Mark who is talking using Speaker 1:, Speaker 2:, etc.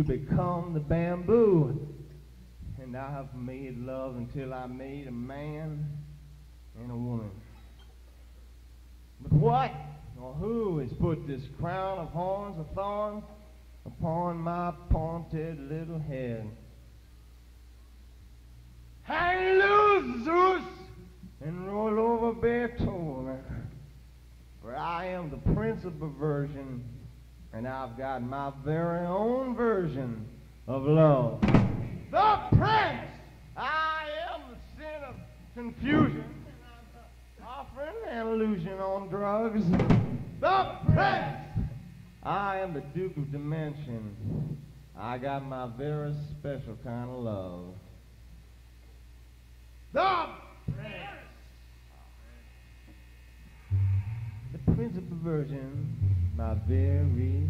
Speaker 1: to become the bamboo. And I have made love until I made a man and a woman. But what or who has put this crown of horns of thorns upon my pointed little head? Hang loose, Zeus, and roll over Beethoven. For I am the prince of perversion, and I've got my very own version of love. The prince! I am the sin of confusion, and I'm offering an illusion on drugs. The prince! I am the Duke of Dimension. I got my very special kind of love. The prince! The prince of perversion, my very